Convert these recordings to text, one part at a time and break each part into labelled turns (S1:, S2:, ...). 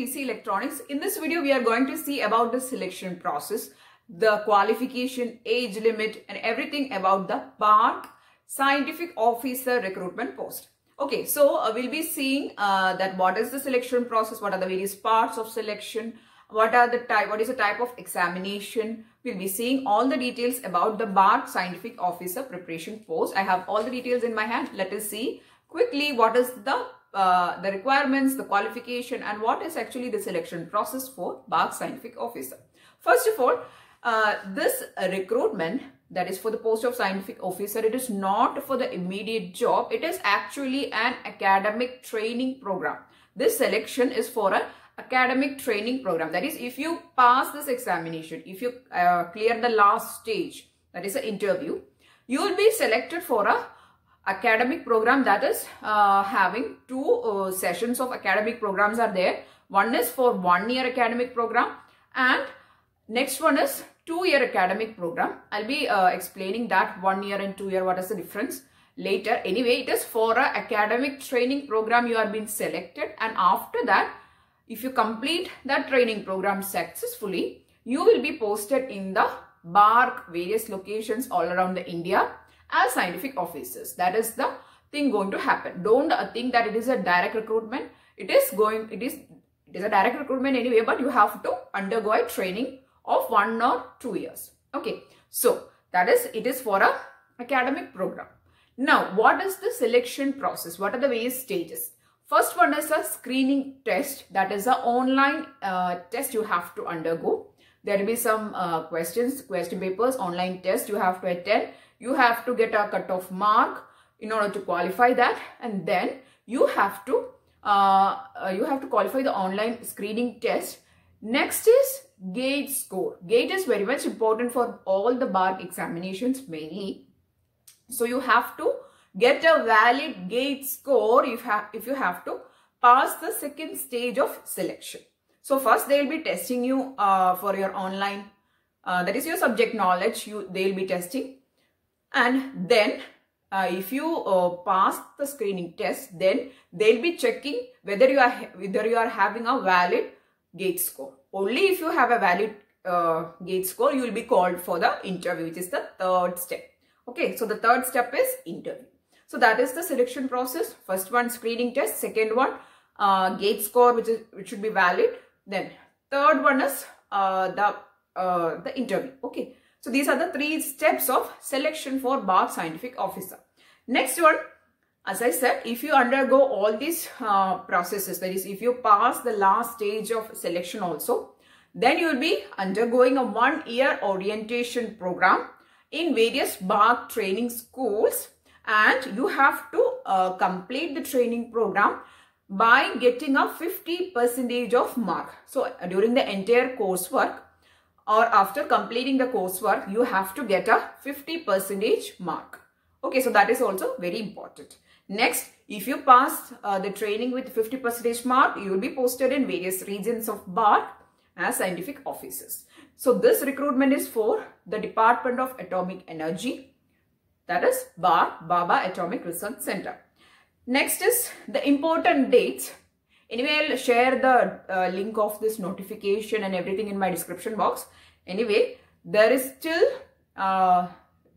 S1: Easy Electronics. In this video, we are going to see about the selection process, the qualification, age limit and everything about the BARC Scientific Officer Recruitment Post. Okay, so uh, we'll be seeing uh, that what is the selection process, what are the various parts of selection, what are the type, what is the type of examination. We'll be seeing all the details about the BARC Scientific Officer Preparation Post. I have all the details in my hand. Let us see quickly what is the uh, the requirements, the qualification and what is actually the selection process for BARC Scientific Officer. First of all, uh, this recruitment that is for the post of scientific officer, it is not for the immediate job. It is actually an academic training program. This selection is for an academic training program. That is, if you pass this examination, if you uh, clear the last stage, that is an interview, you will be selected for a academic program that is uh, having two uh, sessions of academic programs are there. One is for one year academic program and next one is two year academic program. I'll be uh, explaining that one year and two year what is the difference later. Anyway, it is for a academic training program you are being selected and after that if you complete that training program successfully, you will be posted in the BARC various locations all around the India as scientific officers. That is the thing going to happen. Don't think that it is a direct recruitment. It is going, it is, it is a direct recruitment anyway, but you have to undergo a training of one or two years. Okay. So that is, it is for a academic program. Now, what is the selection process? What are the various stages? First one is a screening test. That is an online uh, test you have to undergo. There will be some uh, questions, question papers, online test you have to attend you have to get a cutoff mark in order to qualify that. And then you have to uh, uh, you have to qualify the online screening test. Next is gate score. Gate is very much important for all the bar examinations mainly. So you have to get a valid gate score if, if you have to pass the second stage of selection. So first they will be testing you uh, for your online uh, that is your subject knowledge. You they'll be testing and then uh, if you uh, pass the screening test then they'll be checking whether you are whether you are having a valid gate score. Only if you have a valid uh, gate score you will be called for the interview which is the third step. Okay so the third step is interview. So that is the selection process. First one screening test. Second one uh, gate score which is which should be valid. Then third one is uh, the uh, the interview. Okay so these are the three steps of selection for BARC scientific officer. Next one, as I said, if you undergo all these uh, processes, that is if you pass the last stage of selection also, then you will be undergoing a one year orientation program in various BARC training schools and you have to uh, complete the training program by getting a 50 percentage of mark. So during the entire coursework, or after completing the coursework, you have to get a 50 percentage mark. Okay, so that is also very important. Next, if you pass uh, the training with 50 percentage mark, you will be posted in various regions of BARC as scientific officers. So this recruitment is for the Department of Atomic Energy, that is BAR, Bhabha Atomic Research Center. Next is the important dates. Anyway, I'll share the uh, link of this notification and everything in my description box. Anyway, there is still, uh,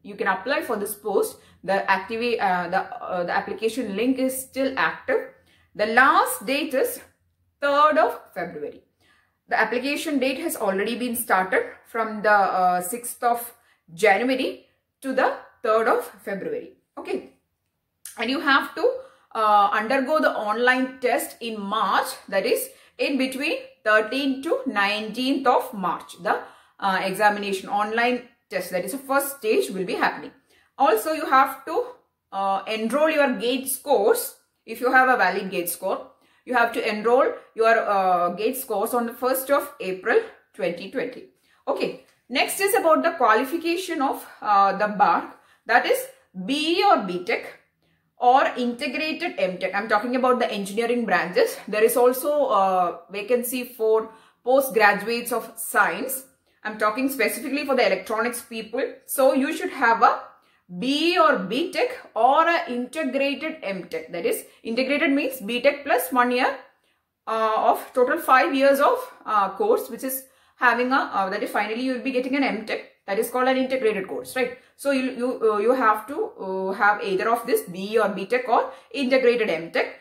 S1: you can apply for this post. The, activate, uh, the, uh, the application link is still active. The last date is 3rd of February. The application date has already been started from the 6th uh, of January to the 3rd of February. Okay. And you have to uh, undergo the online test in March. That is in between 13th to 19th of March. The uh, examination online test that is the first stage will be happening. Also you have to uh, enroll your gate scores if you have a valid gate score. You have to enroll your uh, gate scores on the 1st of April 2020. Okay. Next is about the qualification of uh, the BARC that is BE or BTech or integrated MTech. I'm talking about the engineering branches. There is also a vacancy for postgraduates of science I'm talking specifically for the electronics people. So you should have a B or BTech or a integrated MTech. That is integrated means BTech plus one year uh, of total five years of uh, course which is having a uh, that is finally you will be getting an MTech that is called an integrated course right? So you you uh, you have to uh, have either of this B or BTech or integrated MTech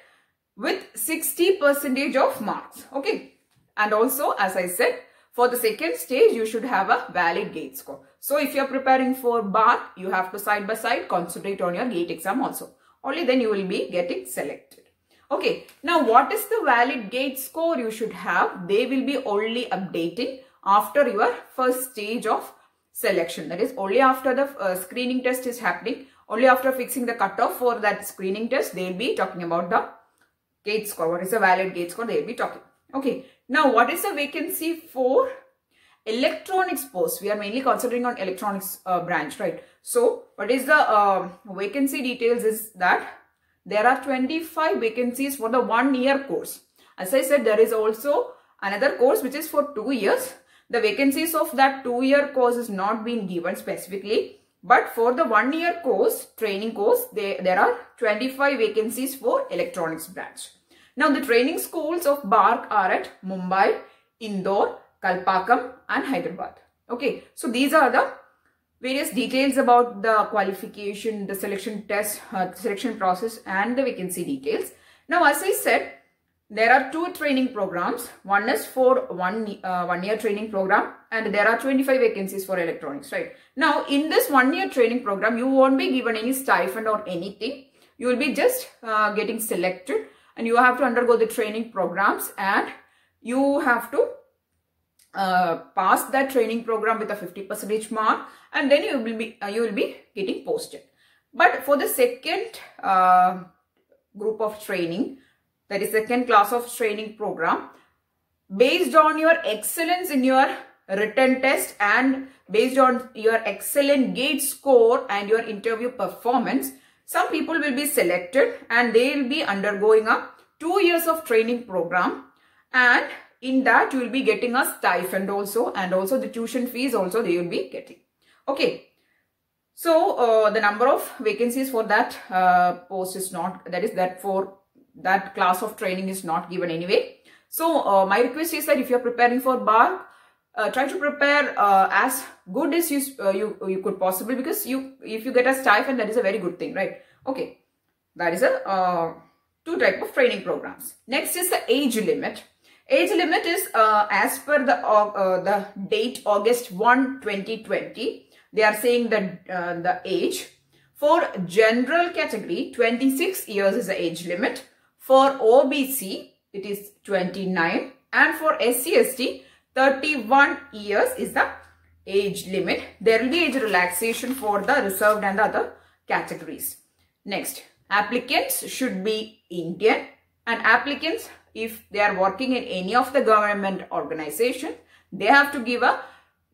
S1: with 60 percentage of marks okay? And also as I said for the second stage you should have a valid gate score. So if you are preparing for bar you have to side by side concentrate on your gate exam also. Only then you will be getting selected. Okay, now what is the valid gate score you should have? They will be only updating after your first stage of selection. That is only after the uh, screening test is happening. Only after fixing the cutoff for that screening test, they will be talking about the gate score. What is the valid gate score? They will be talking. Okay, now what is the vacancy for electronics post? We are mainly concentrating on electronics uh, branch, right? So, what is the uh, vacancy details is that there are 25 vacancies for the one year course. As I said, there is also another course which is for two years. The vacancies of that two year course is not being given specifically. But for the one year course, training course, they, there are 25 vacancies for electronics branch. Now the training schools of BARC are at Mumbai, Indore, Kalpakkam and Hyderabad. Okay, so these are the various details about the qualification, the selection test, uh, selection process and the vacancy details. Now, as I said, there are two training programs. One is for one, uh, one year training program and there are 25 vacancies for electronics, right? Now, in this one year training program, you won't be given any stipend or anything. You will be just uh, getting selected and you have to undergo the training programs and you have to uh, pass that training program with a 50 percentage mark and then you will be uh, you will be getting posted but for the second uh, group of training that is second class of training program. Based on your excellence in your written test and based on your excellent gate score and your interview performance some people will be selected and they will be undergoing a two years of training program. And in that you will be getting a stipend also and also the tuition fees also they will be getting. Okay. So uh, the number of vacancies for that uh, post is not that is that for that class of training is not given anyway so uh, my request is that if you are preparing for bar uh, try to prepare uh, as good as you, uh, you you could possibly because you if you get a stipend that is a very good thing right okay that is a two type of training programs next is the age limit Age limit is uh, as per the uh, the date August 1, 2020. They are saying that uh, the age. For general category, 26 years is the age limit. For OBC, it is 29. And for SCST, 31 years is the age limit. There will be age relaxation for the reserved and the other categories. Next, applicants should be Indian and applicants if they are working in any of the government organization, they have to give a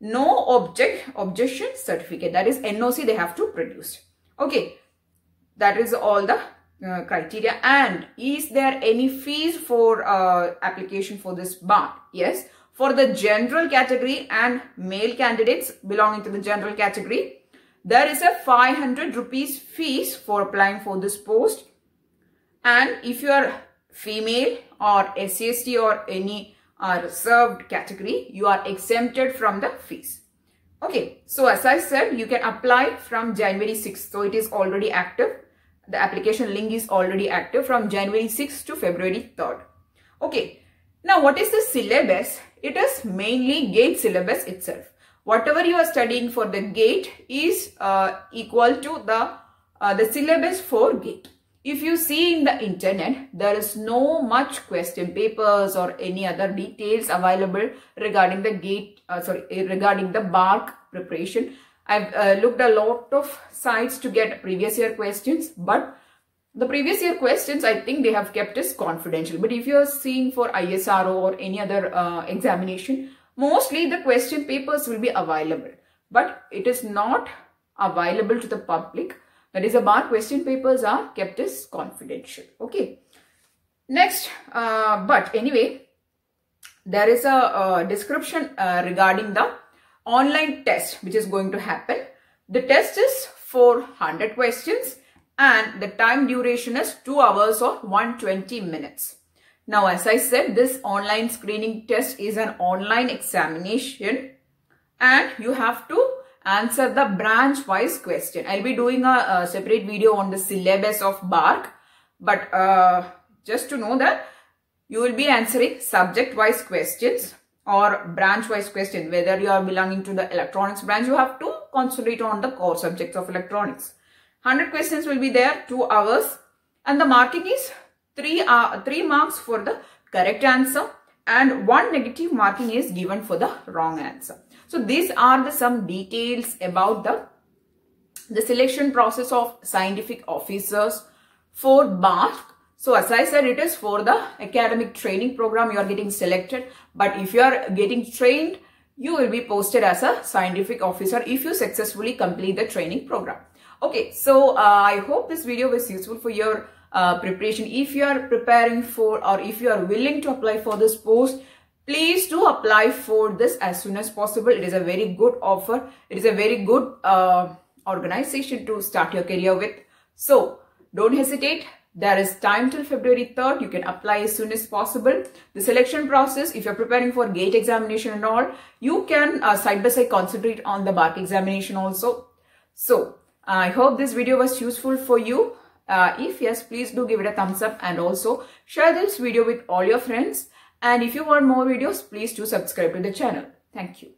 S1: no object objection certificate. That is NOC they have to produce. Okay, that is all the uh, criteria. And is there any fees for uh, application for this bond? Yes. For the general category and male candidates belonging to the general category, there is a 500 rupees fees for applying for this post. And if you are female or SCST or any uh, reserved category, you are exempted from the fees. Okay, so as I said, you can apply from January 6th. So it is already active. The application link is already active from January 6th to February 3rd. Okay, now what is the syllabus? It is mainly GATE syllabus itself. Whatever you are studying for the GATE is uh, equal to the, uh, the syllabus for GATE. If you see in the internet, there is no much question papers or any other details available regarding the gate, uh, sorry, eh, regarding the BARC preparation. I've uh, looked a lot of sites to get previous year questions, but the previous year questions, I think they have kept as confidential. But if you are seeing for ISRO or any other uh, examination, mostly the question papers will be available. But it is not available to the public that is bar question papers are kept as confidential. Okay. Next, uh, but anyway, there is a, a description uh, regarding the online test which is going to happen. The test is for 100 questions and the time duration is 2 hours or 120 minutes. Now, as I said, this online screening test is an online examination and you have to answer the branch wise question. I'll be doing a, a separate video on the syllabus of BARC. But uh, just to know that you will be answering subject wise questions or branch wise question. Whether you are belonging to the electronics branch, you have to concentrate on the core subjects of electronics. 100 questions will be there, 2 hours. And the marking is 3, uh, 3 marks for the correct answer and 1 negative marking is given for the wrong answer. So these are the some details about the, the selection process of scientific officers for BARC. So as I said, it is for the academic training program you are getting selected. But if you are getting trained, you will be posted as a scientific officer if you successfully complete the training program. Okay, so uh, I hope this video was useful for your uh, preparation. If you are preparing for or if you are willing to apply for this post, please do apply for this as soon as possible. It is a very good offer. It is a very good uh, organization to start your career with. So don't hesitate. There is time till February 3rd. You can apply as soon as possible. The selection process, if you're preparing for GATE examination and all, you can uh, side by side concentrate on the BARC examination also. So, I hope this video was useful for you. Uh, if yes, please do give it a thumbs up and also share this video with all your friends. And if you want more videos, please do subscribe to the channel. Thank you.